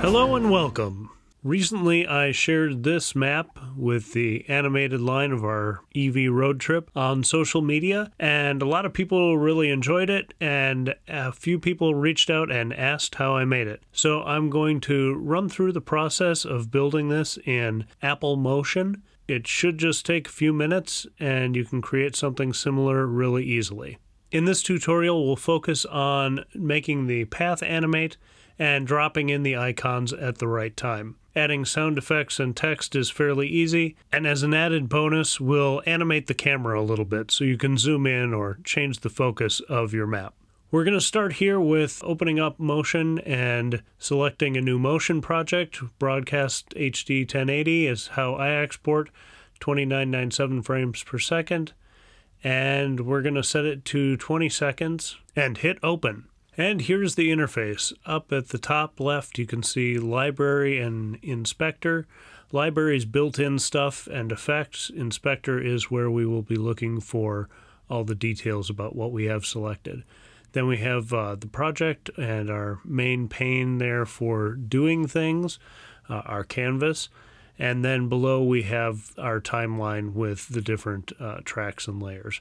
Hello and welcome. Recently, I shared this map with the animated line of our EV road trip on social media, and a lot of people really enjoyed it, and a few people reached out and asked how I made it. So, I'm going to run through the process of building this in Apple Motion. It should just take a few minutes, and you can create something similar really easily. In this tutorial, we'll focus on making the path animate and dropping in the icons at the right time. Adding sound effects and text is fairly easy, and as an added bonus, we'll animate the camera a little bit so you can zoom in or change the focus of your map. We're going to start here with opening up Motion and selecting a new Motion project. Broadcast HD 1080 is how I export 2997 frames per second. And we're going to set it to 20 seconds and hit open. And here's the interface. Up at the top left, you can see Library and Inspector. Library is built-in stuff and effects. Inspector is where we will be looking for all the details about what we have selected. Then we have uh, the project and our main pane there for doing things, uh, our canvas. And then below we have our timeline with the different uh, tracks and layers.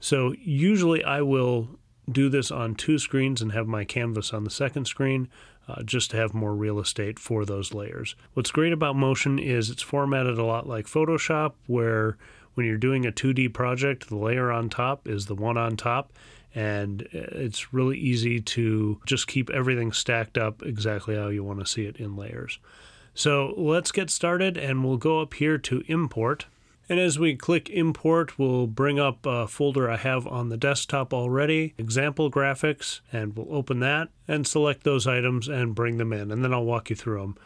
So usually I will do this on two screens and have my canvas on the second screen uh, just to have more real estate for those layers. What's great about Motion is it's formatted a lot like Photoshop, where when you're doing a 2D project, the layer on top is the one on top, and it's really easy to just keep everything stacked up exactly how you want to see it in layers. So let's get started, and we'll go up here to Import. And as we click import, we'll bring up a folder I have on the desktop already, example graphics, and we'll open that and select those items and bring them in. And then I'll walk you through them.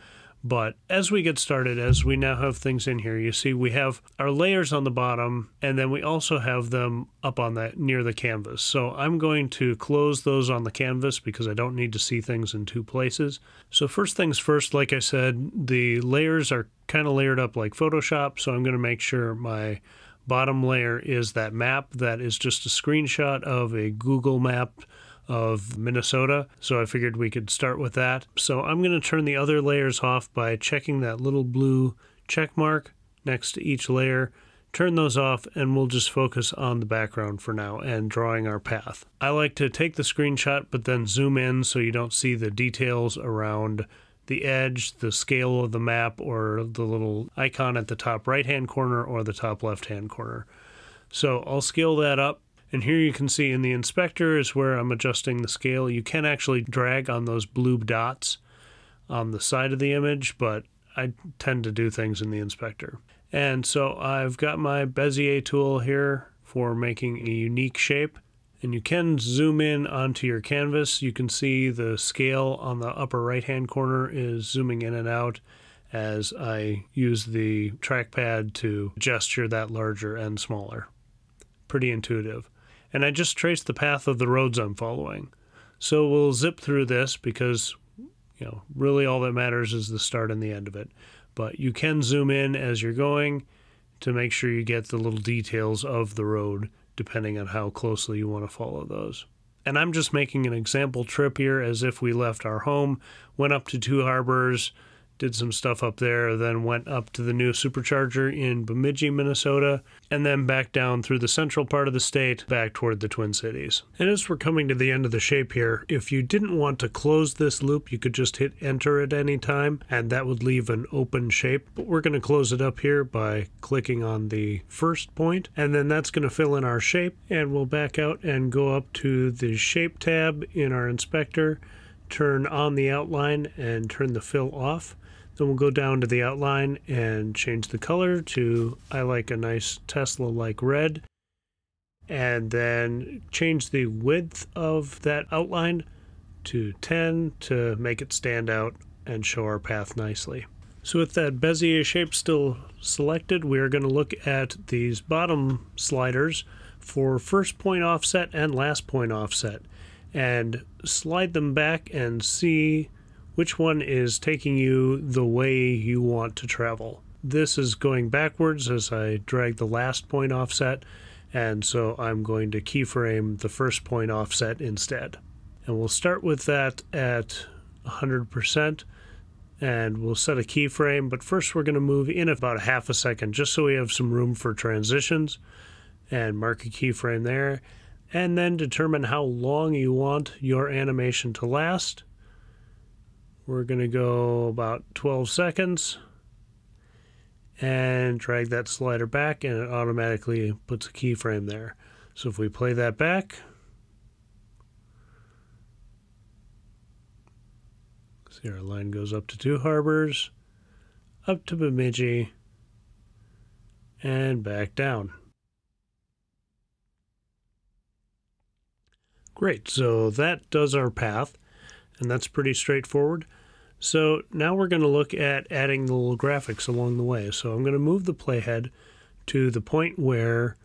But as we get started, as we now have things in here, you see we have our layers on the bottom, and then we also have them up on that near the canvas. So I'm going to close those on the canvas because I don't need to see things in two places. So first things first, like I said, the layers are kind of layered up like Photoshop, so I'm going to make sure my bottom layer is that map that is just a screenshot of a Google map of Minnesota. So I figured we could start with that. So I'm going to turn the other layers off by checking that little blue check mark next to each layer. Turn those off and we'll just focus on the background for now and drawing our path. I like to take the screenshot but then zoom in so you don't see the details around the edge, the scale of the map, or the little icon at the top right hand corner or the top left hand corner. So I'll scale that up and here you can see in the inspector is where I'm adjusting the scale. You can actually drag on those blue dots on the side of the image, but I tend to do things in the inspector. And so I've got my Bezier tool here for making a unique shape. And you can zoom in onto your canvas. You can see the scale on the upper right hand corner is zooming in and out as I use the trackpad to gesture that larger and smaller. Pretty intuitive and I just trace the path of the roads I'm following. So we'll zip through this because, you know, really all that matters is the start and the end of it. But you can zoom in as you're going to make sure you get the little details of the road depending on how closely you want to follow those. And I'm just making an example trip here as if we left our home, went up to Two Harbors, did some stuff up there, then went up to the new supercharger in Bemidji, Minnesota, and then back down through the central part of the state back toward the Twin Cities. And as we're coming to the end of the shape here, if you didn't want to close this loop, you could just hit enter at any time, and that would leave an open shape. But we're going to close it up here by clicking on the first point, and then that's going to fill in our shape, and we'll back out and go up to the shape tab in our inspector turn on the outline and turn the fill off. Then we'll go down to the outline and change the color to, I like a nice Tesla-like red. And then change the width of that outline to 10 to make it stand out and show our path nicely. So with that Bezier shape still selected, we are going to look at these bottom sliders for first point offset and last point offset and slide them back and see which one is taking you the way you want to travel. This is going backwards as I drag the last point offset, and so I'm going to keyframe the first point offset instead. And we'll start with that at 100%, and we'll set a keyframe. But first, we're going to move in about a half a second just so we have some room for transitions and mark a keyframe there. And then determine how long you want your animation to last. We're going to go about 12 seconds and drag that slider back and it automatically puts a keyframe there. So if we play that back, see our line goes up to Two Harbors, up to Bemidji, and back down. Great, so that does our path, and that's pretty straightforward. So now we're going to look at adding the little graphics along the way. So I'm going to move the playhead to the point where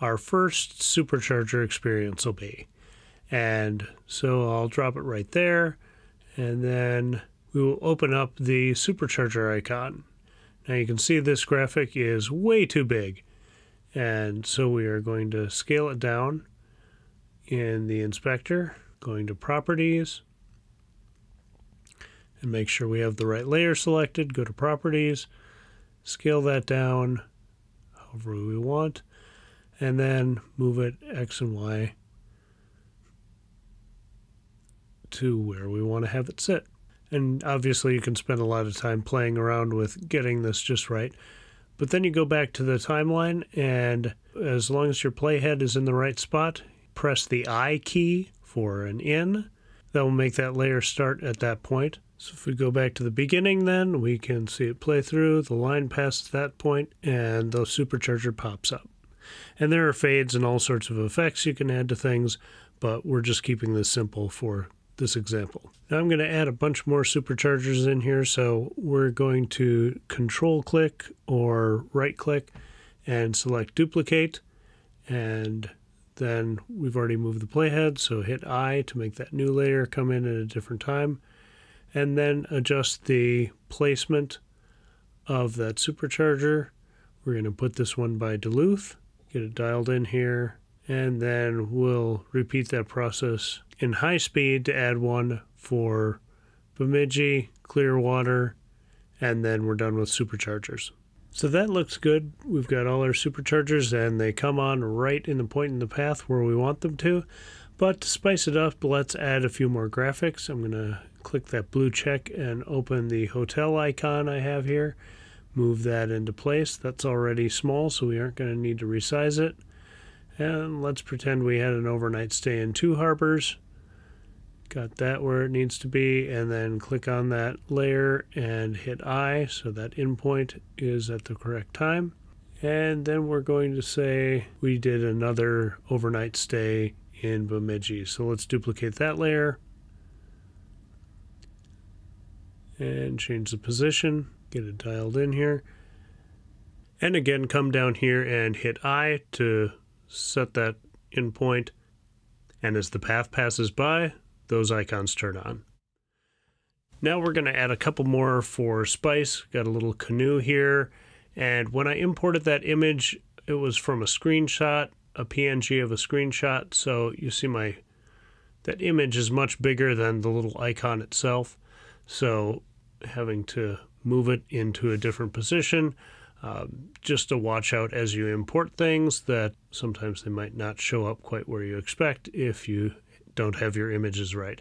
our first supercharger experience will be. And so I'll drop it right there, and then we will open up the supercharger icon. Now you can see this graphic is way too big. And so we are going to scale it down in the inspector, going to properties, and make sure we have the right layer selected. Go to properties, scale that down however we want, and then move it X and Y to where we want to have it sit. And obviously, you can spend a lot of time playing around with getting this just right. But then you go back to the timeline, and as long as your playhead is in the right spot, press the I key for an in. That will make that layer start at that point. So if we go back to the beginning then, we can see it play through, the line passes that point, and the supercharger pops up. And there are fades and all sorts of effects you can add to things, but we're just keeping this simple for this example. Now I'm going to add a bunch more superchargers in here, so we're going to control click or right click and select duplicate, and then we've already moved the playhead, so hit I to make that new layer come in at a different time and then adjust the placement of that supercharger. We're going to put this one by Duluth, get it dialed in here, and then we'll repeat that process in high speed to add one for Bemidji, Clearwater, and then we're done with superchargers. So that looks good. We've got all our superchargers and they come on right in the point in the path where we want them to. But to spice it up, let's add a few more graphics. I'm going to click that blue check and open the hotel icon I have here. Move that into place. That's already small, so we aren't going to need to resize it. And let's pretend we had an overnight stay in Two Harbors. Got that where it needs to be, and then click on that layer and hit I so that endpoint is at the correct time. And then we're going to say we did another overnight stay in Bemidji. So let's duplicate that layer and change the position, get it dialed in here. And again, come down here and hit I to set that in point. And as the path passes by, those icons turn on. Now we're going to add a couple more for Spice. Got a little canoe here. And when I imported that image, it was from a screenshot, a PNG of a screenshot. So you see my that image is much bigger than the little icon itself. So having to move it into a different position. Uh, just to watch out as you import things that sometimes they might not show up quite where you expect if you don't have your images right.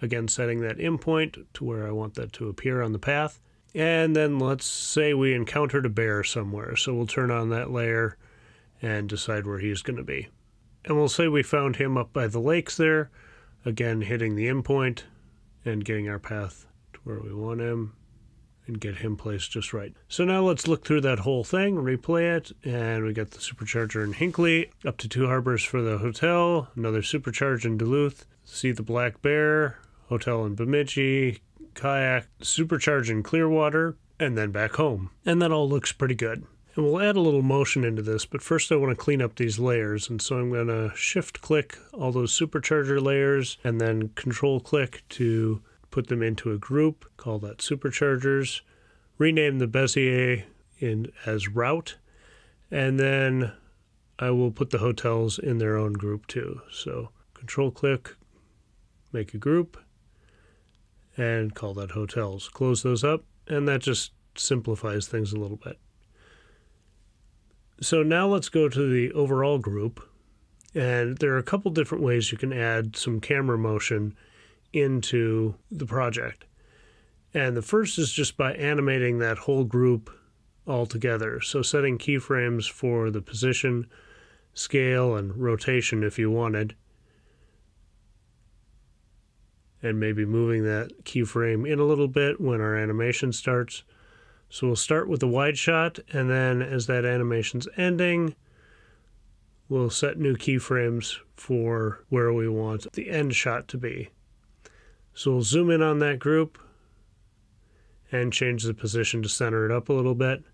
Again, setting that in point to where I want that to appear on the path. And then let's say we encountered a bear somewhere. So we'll turn on that layer and decide where he's going to be. And we'll say we found him up by the lakes there. Again, hitting the endpoint and getting our path to where we want him and get him placed just right. So now let's look through that whole thing, replay it, and we got the supercharger in Hinckley, up to two harbors for the hotel, another supercharge in Duluth, see the Black Bear, hotel in Bemidji, kayak, supercharge in Clearwater, and then back home. And that all looks pretty good. And we'll add a little motion into this, but first I want to clean up these layers. And so I'm going to shift click all those supercharger layers and then control click to put them into a group, call that superchargers, rename the Bezier in as route, and then I will put the hotels in their own group too. So control click, make a group, and call that hotels. Close those up, and that just simplifies things a little bit. So now let's go to the overall group. And there are a couple different ways you can add some camera motion into the project. And the first is just by animating that whole group all together. So setting keyframes for the position, scale, and rotation if you wanted. And maybe moving that keyframe in a little bit when our animation starts. So we'll start with the wide shot, and then as that animation's ending, we'll set new keyframes for where we want the end shot to be. So we'll zoom in on that group and change the position to center it up a little bit.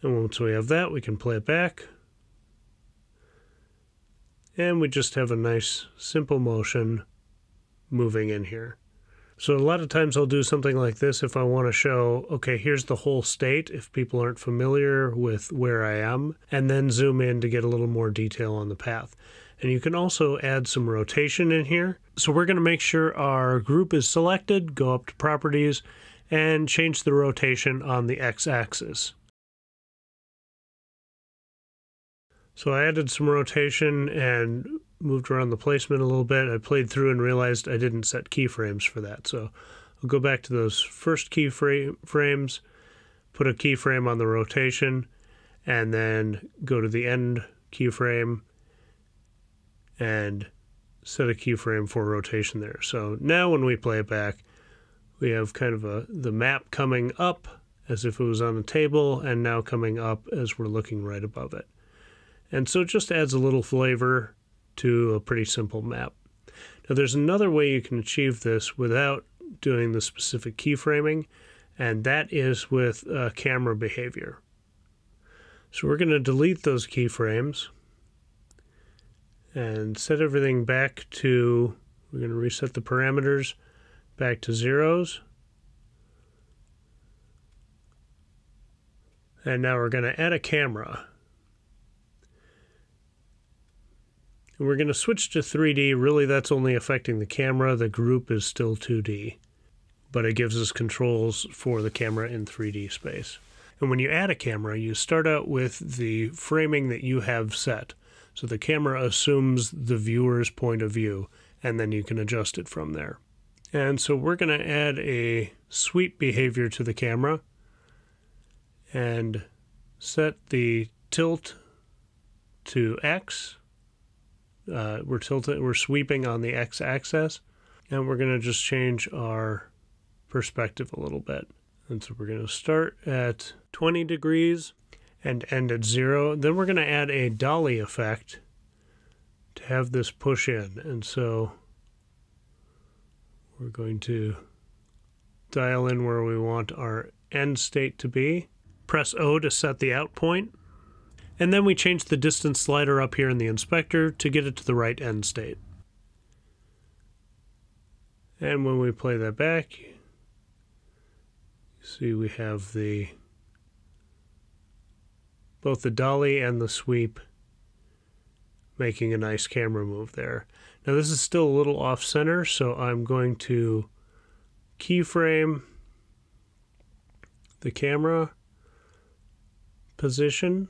And once we have that, we can play it back. And we just have a nice simple motion moving in here. So a lot of times I'll do something like this if I want to show, okay, here's the whole state if people aren't familiar with where I am, and then zoom in to get a little more detail on the path. And you can also add some rotation in here. So we're going to make sure our group is selected, go up to properties, and change the rotation on the x-axis. So I added some rotation and moved around the placement a little bit. I played through and realized I didn't set keyframes for that. So I'll go back to those first keyframes, put a keyframe on the rotation, and then go to the end keyframe and set a keyframe for rotation there. So now when we play it back, we have kind of a the map coming up as if it was on a table and now coming up as we're looking right above it. And so it just adds a little flavor to a pretty simple map. Now there's another way you can achieve this without doing the specific keyframing, and that is with uh, camera behavior. So we're going to delete those keyframes and set everything back to, we're going to reset the parameters back to zeros. And now we're going to add a camera. And we're going to switch to 3D. Really, that's only affecting the camera. The group is still 2D, but it gives us controls for the camera in 3D space. And when you add a camera, you start out with the framing that you have set. So the camera assumes the viewer's point of view, and then you can adjust it from there. And so we're going to add a sweep behavior to the camera and set the tilt to X. Uh, we're tilting, we're sweeping on the X axis, and we're going to just change our perspective a little bit. And so we're going to start at 20 degrees and end at zero. Then we're going to add a dolly effect to have this push in. And so we're going to dial in where we want our end state to be. Press O to set the out point. And then we change the distance slider up here in the inspector to get it to the right end state. And when we play that back, you see we have the both the dolly and the sweep making a nice camera move there. Now this is still a little off center, so I'm going to keyframe the camera position.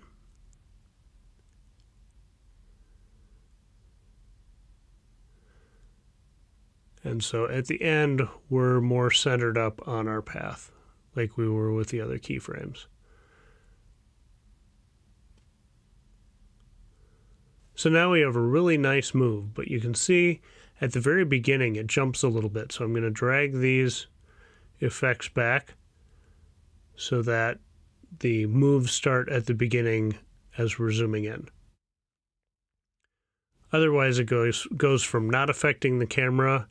And so at the end, we're more centered up on our path, like we were with the other keyframes. So now we have a really nice move, but you can see at the very beginning it jumps a little bit. So I'm going to drag these effects back so that the moves start at the beginning as we're zooming in. Otherwise it goes goes from not affecting the camera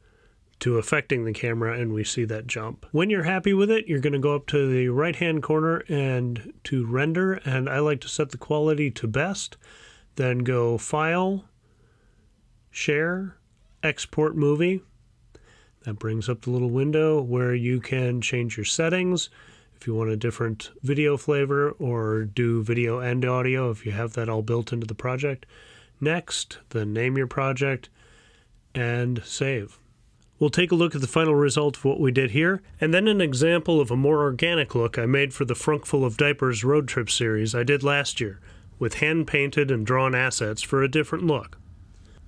to affecting the camera and we see that jump. When you're happy with it, you're going to go up to the right hand corner and to render and I like to set the quality to best then go File, Share, Export Movie. That brings up the little window where you can change your settings if you want a different video flavor or do video and audio if you have that all built into the project. Next, then name your project and save. We'll take a look at the final result of what we did here, and then an example of a more organic look I made for the Frunkful of Diapers road trip series I did last year, with hand painted and drawn assets for a different look.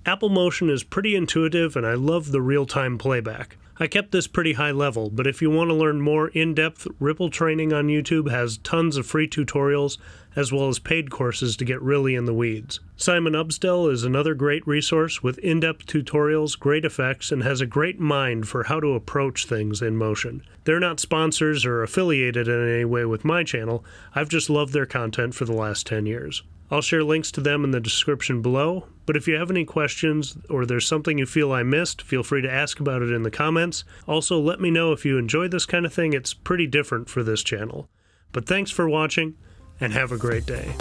Apple Motion is pretty intuitive and I love the real time playback. I kept this pretty high level, but if you want to learn more in depth, Ripple Training on YouTube has tons of free tutorials as well as paid courses to get really in the weeds. Simon Ubsdell is another great resource with in depth tutorials, great effects, and has a great mind for how to approach things in motion. They're not sponsors or affiliated in any way with my channel, I've just loved their content for the last 10 years. I'll share links to them in the description below, but if you have any questions or there's something you feel I missed, feel free to ask about it in the comments. Also, let me know if you enjoy this kind of thing, it's pretty different for this channel. But thanks for watching, and have a great day.